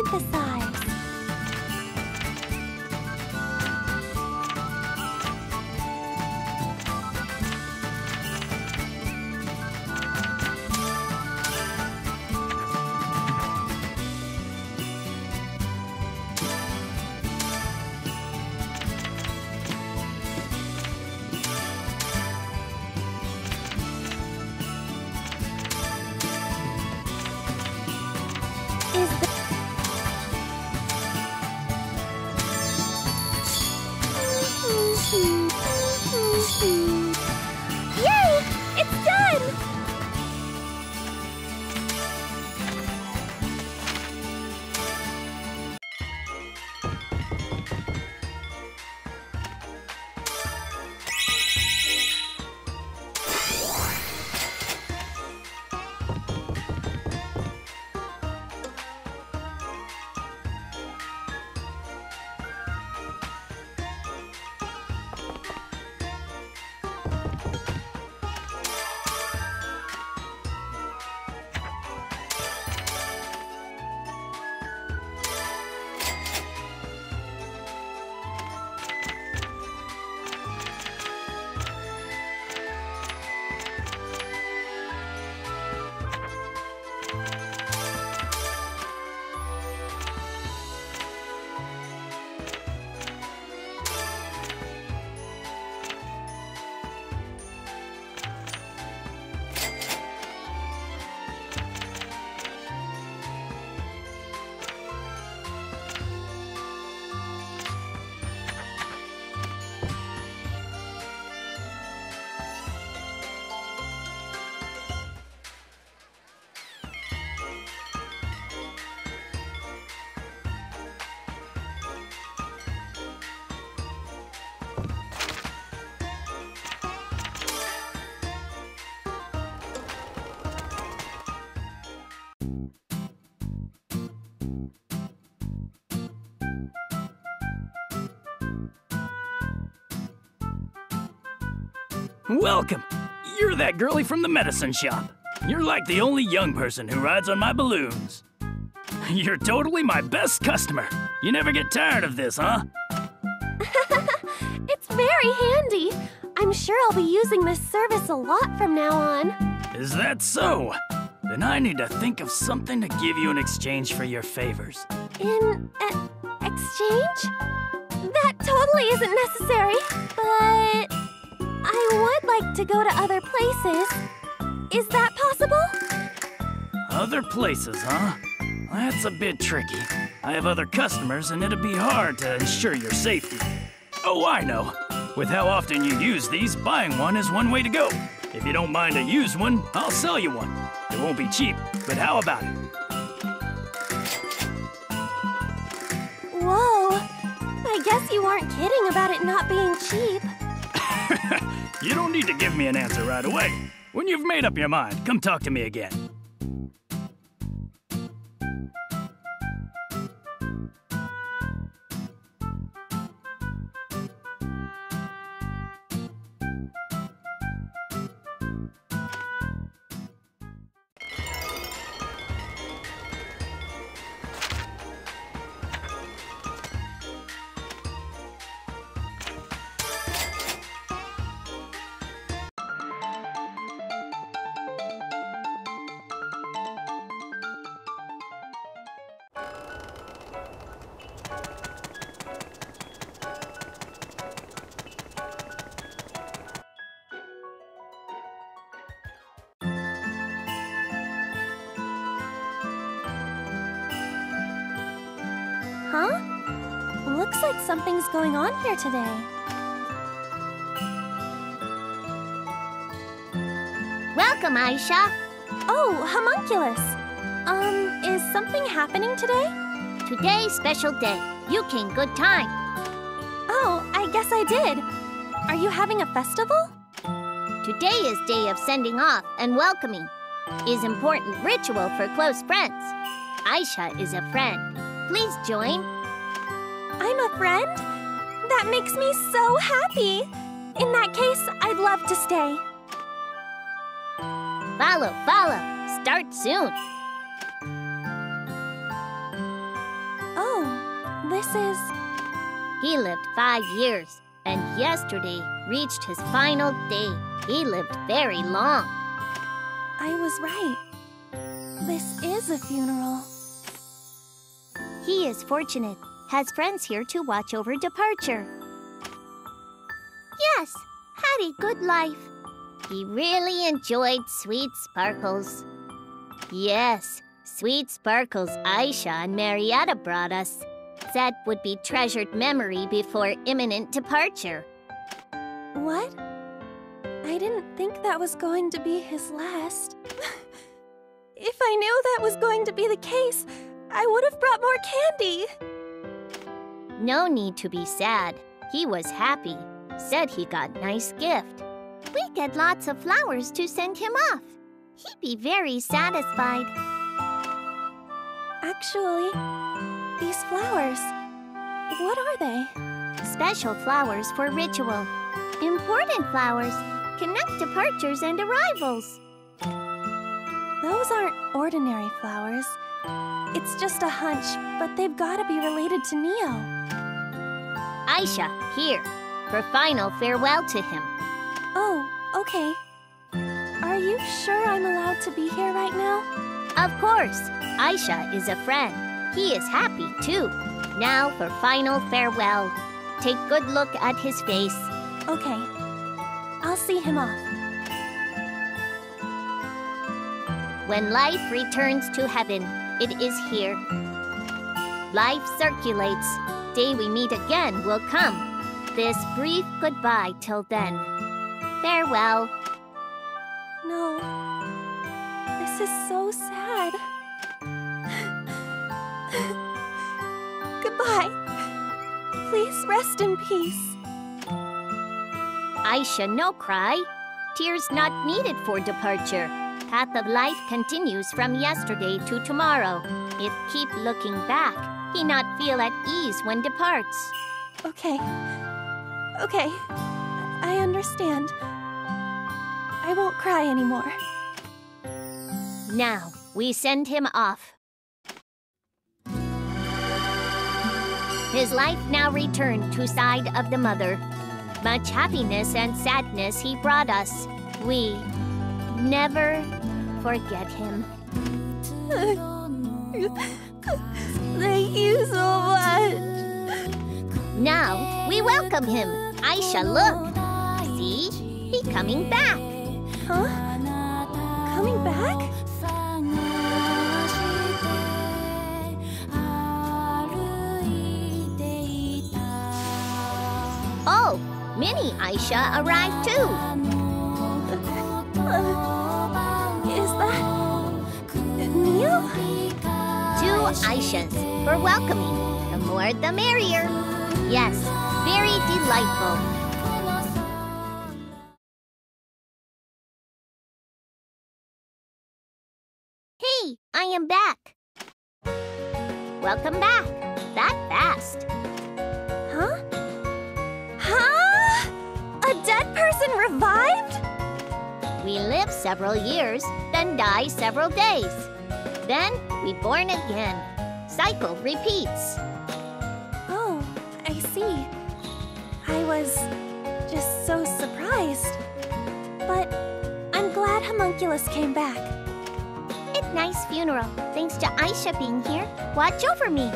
should I synthesize? Is Welcome! You're that girlie from the medicine shop. You're like the only young person who rides on my balloons. You're totally my best customer. You never get tired of this, huh? It's very handy. I'm sure I'll be using this service a lot from now on. Is that so? Then I need to think of something to give you in exchange for your favors. In uh, exchange? That totally isn't necessary, but I would like to go to other places. Is that possible? Other places, huh? That's a bit tricky. I have other customers, and it'd be hard to ensure your safety. Oh, I know. With how often you use these, buying one is one way to go. If you don't mind a used one, I'll sell you one. It won't be cheap, but how about it? Whoa. I guess you weren't kidding about it not being cheap. You don't need to give me an answer right away. When you've made up your mind, come talk to me again. Here today. Welcome, Ayesha. Oh, homunculus. Um, is something happening today? Today's special day. You came good time. Oh, I guess I did. Are you having a festival? Today is day of sending off and welcoming. Is important ritual for close friends. Ayesha is a friend. Please join. I'm a friend? That makes me so happy. In that case, I'd love to stay. Follow, follow. Start soon. Oh, this is. He lived five years, and yesterday reached his final day. He lived very long. I was right. This is a funeral. He is fortunate, has friends here to watch over departure. Yes, had a good life. He really enjoyed Sweet Sparkles. Yes, Sweet Sparkles Ayesha and Marietta brought us. Said would be treasured memory before imminent departure. What? I didn't think that was going to be his last. if I knew that was going to be the case, I would have brought more candy. No need to be sad. He was happy. Said he got nice gift. We get lots of flowers to send him off. He'd be very satisfied. Actually, these flowers, what are they? Special flowers for ritual. Important flowers. Connect departures and arrivals. Those aren't ordinary flowers. It's just a hunch, but they've got to be related to Nio. Ayesha, here, for final farewell to him. Oh, okay. Are you sure I'm allowed to be here right now? Of course, Ayesha is a friend. He is happy too. Now for final farewell. Take good look at his face. Okay. I'll see him off. When life returns to heaven, it is here. Life circulates. Day we meet again will come. This brief goodbye till then. Farewell. No. This is so sad. Goodbye. Please rest in peace. Ayesha, no cry. Tears not needed for departure. Path of life continues from yesterday to tomorrow. If keep looking back, he not feel at ease when departs. Okay. Okay. I understand. I won't cry anymore. Now, we send him off. His life now returned to side of the mother. Much happiness and sadness he brought us. We never forget him. Thank you so much. Now, we welcome him. Ayesha, look. See? He coming back. Huh? Coming back? Oh, Mini Ayesha arrived too. Ayeshas for welcoming. The more the merrier. Yes, very delightful. Hey, I am back. Welcome back. That fast. Huh? Huh? A dead person revived? We live several years, then die several days. Then we born again. Cycle repeats. Oh, I see. I was just so surprised. But I'm glad Homunculus came back. It nice funeral, thanks to Ayesha being here. Watch over me.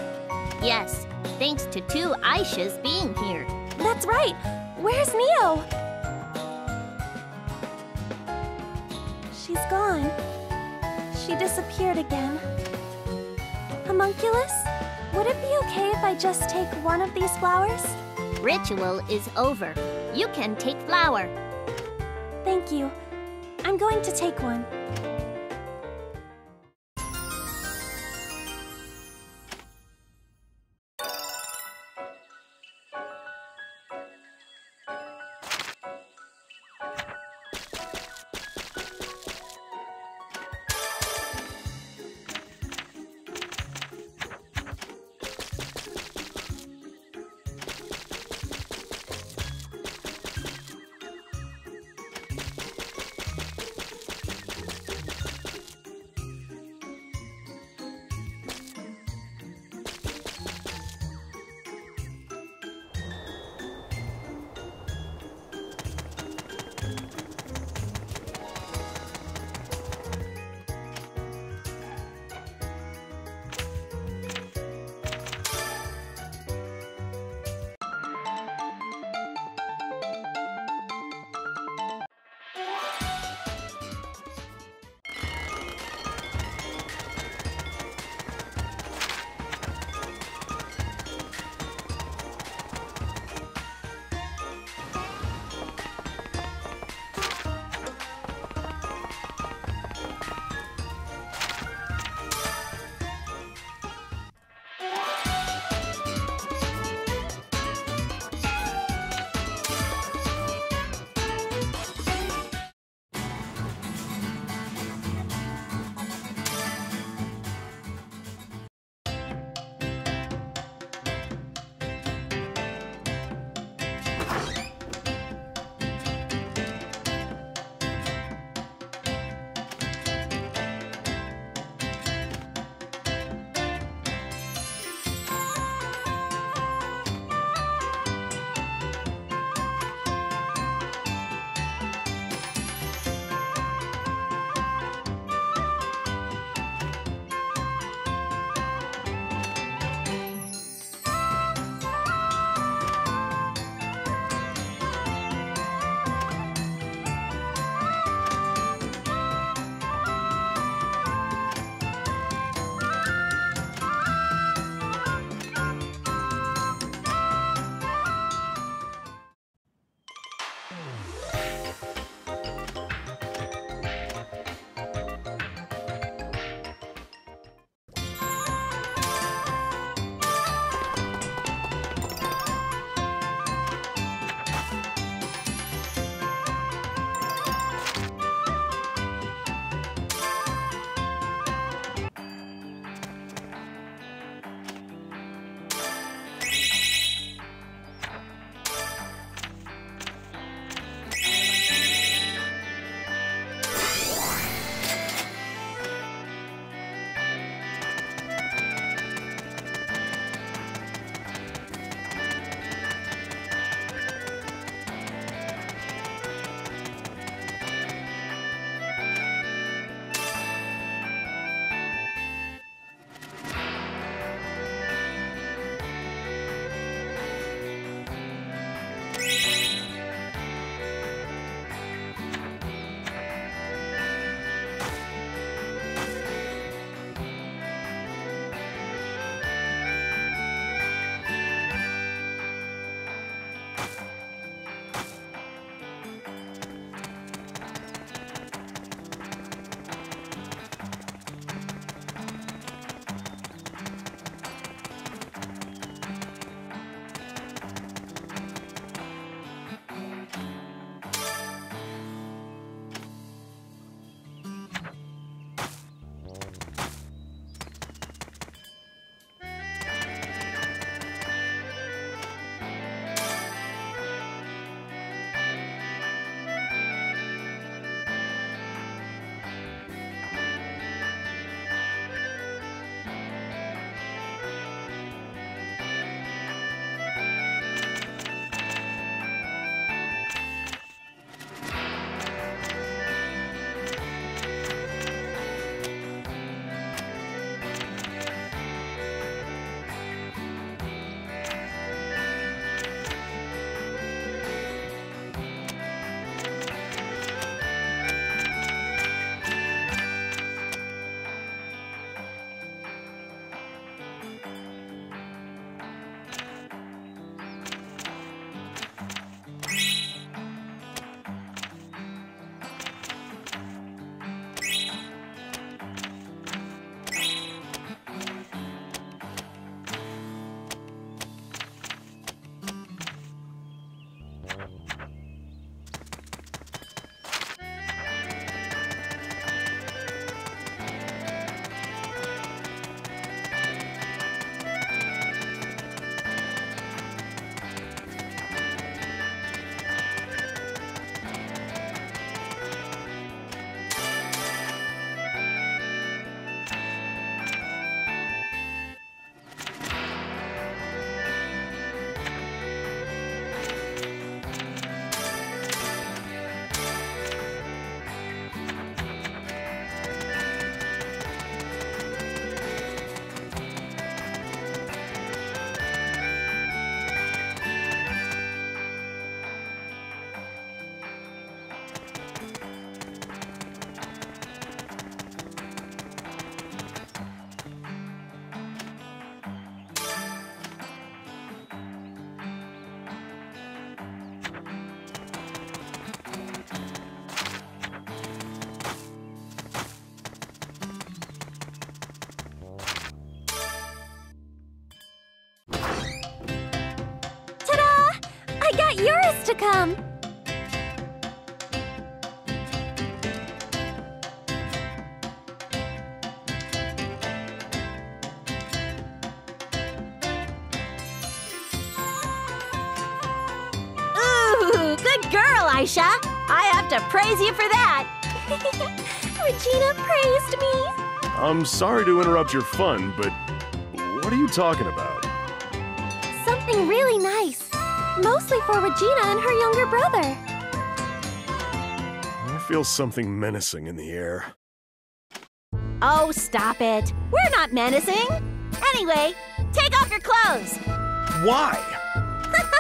Yes, thanks to two Ayeshas being here. That's right. Where's Nio? She's gone. She disappeared again. Homunculus, Would it be okay if I just take one of these flowers? Ritual is over. You can take flower. Thank you. I'm going to take one. Come. Ooh, good girl, Ayesha. I have to praise you for that. Regina praised me. I'm sorry to interrupt your fun, but what are you talking about? Something really nice. Mostly for Regina and her younger brother. I feel something menacing in the air. Oh, stop it. We're not menacing. Anyway, take off your clothes. Why?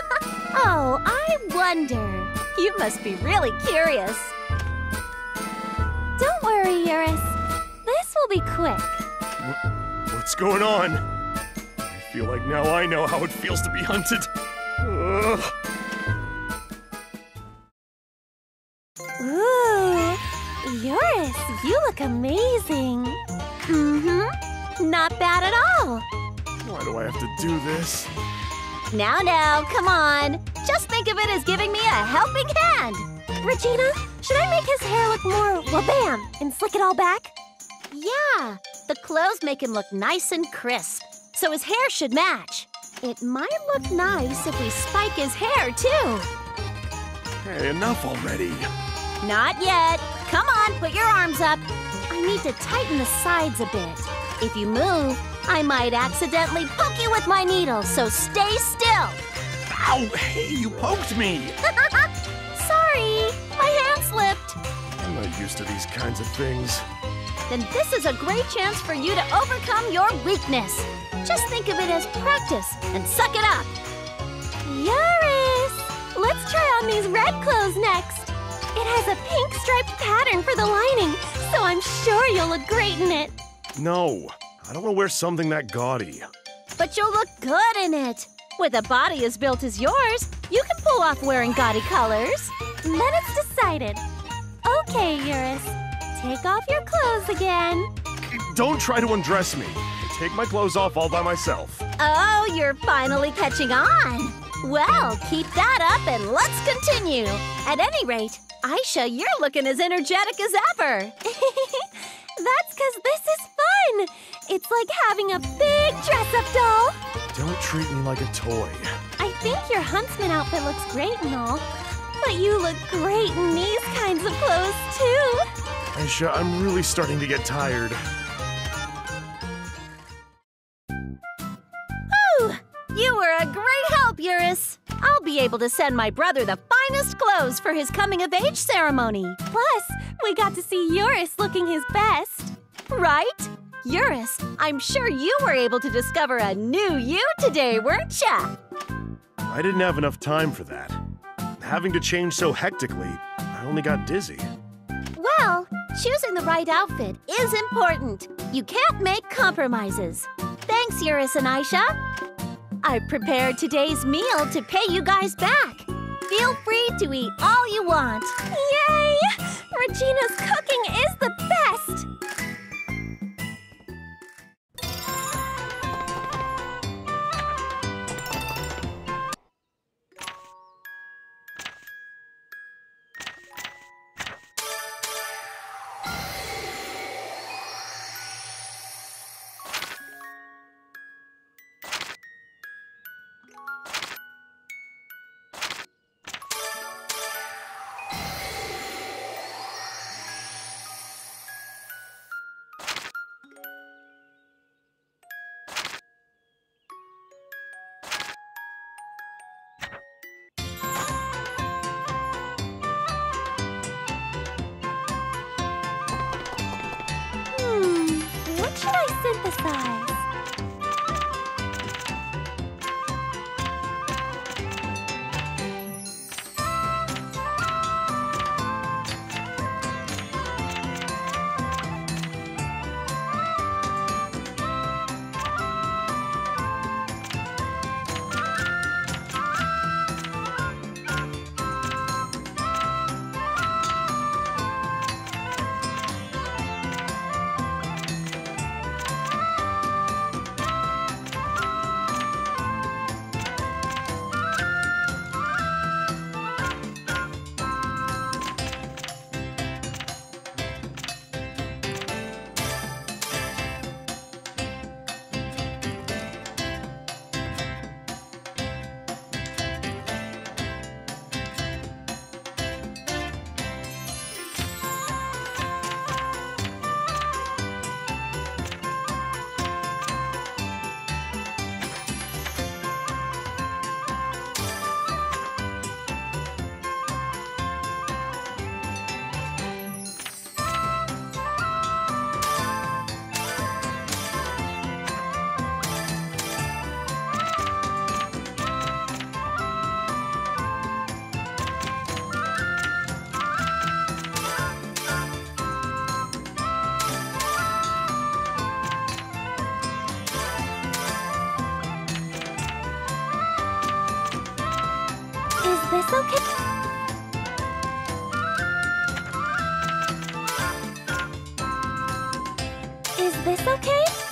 Oh, I wonder. You must be really curious. Don't worry, Eurus. This will be quick. What's going on? I feel like now I know how it feels to be hunted. Look amazing. Mm-hmm. Not bad at all. Why do I have to do this? Now, now, come on. Just think of it as giving me a helping hand. Regina, should I make his hair look more wabam and slick it all back? Yeah, the clothes make him look nice and crisp, so his hair should match. It might look nice if we spike his hair, too. Hey, enough already. Not yet. Come on, put your arms up. I need to tighten the sides a bit. If you move, I might accidentally poke you with my needle, so stay still. Ow! Hey, you poked me! Sorry, my hand slipped. I'm not used to these kinds of things. Then this is a great chance for you to overcome your weakness. Just think of it as practice and suck it up. Eurus! Let's try on these red clothes next. It has a pink striped pattern for the lining, so I'm sure you'll look great in it. No, I don't want to wear something that gaudy. But you'll look good in it. With a body as built as yours, you can pull off wearing gaudy colors. Then it's decided. Okay, Eurus. Take off your clothes again. Don't try to undress me. I take my clothes off all by myself. Oh, you're finally catching on. Well, keep that up and let's continue. At any rate, Ayesha, you're looking as energetic as ever. That's because this is fun. It's like having a big dress up doll. Don't treat me like a toy. I think your huntsman outfit looks great and all, but you look great in these kinds of clothes too. Ayesha, I'm really starting to get tired. Whew, you were a great help, Eurus. I'll be able to send my brother the finest clothes for his coming of age ceremony. Plus, we got to see Eurus looking his best. Right? Eurus, I'm sure you were able to discover a new you today, weren't ya? I didn't have enough time for that. Having to change so hectically, I only got dizzy. Well, choosing the right outfit is important. You can't make compromises. Thanks, Eurus and Ayesha. I've prepared today's meal to pay you guys back. Feel free to eat all you want. Yay! Regina's cooking is the best. Is